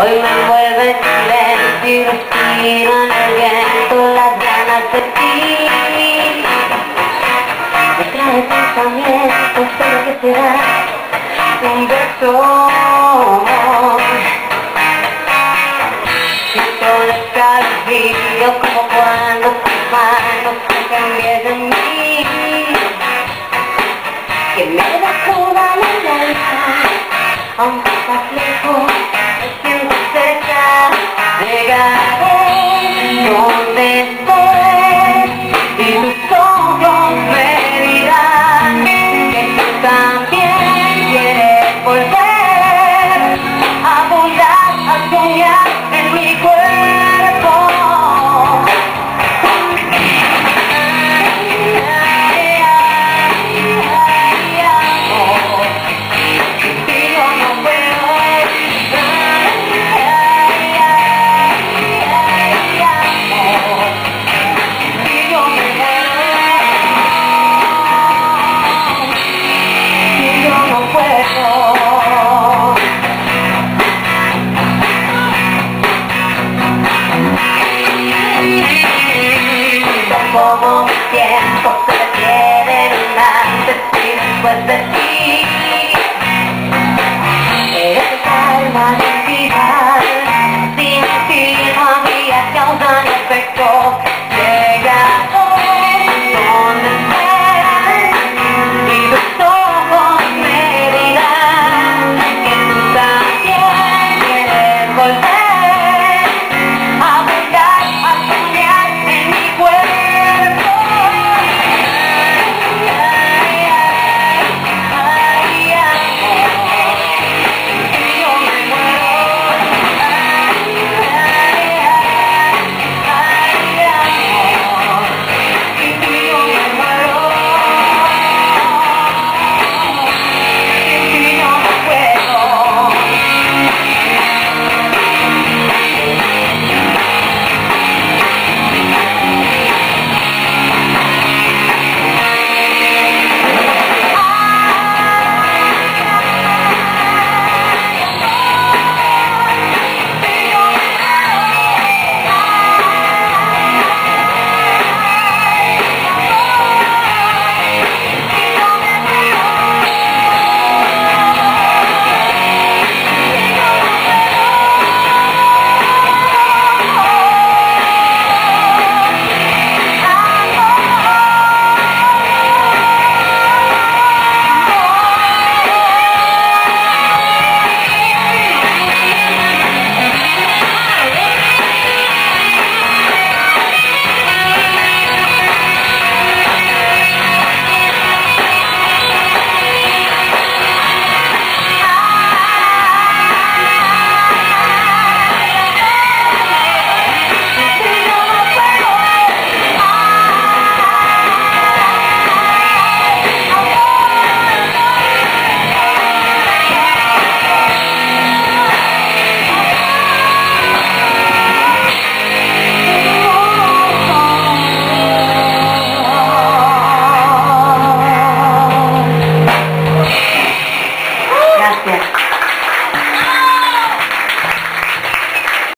Hoy me envuelve silencio y respiro en el viento las ganas de ti. Me trae pensamientos de que será un beso. Siento descalvío como cuando tus manos se cambian de mí. Que me da toda la vida, aunque estás lejos llegar donde como mi tiempo se detiene en antes y después de ti.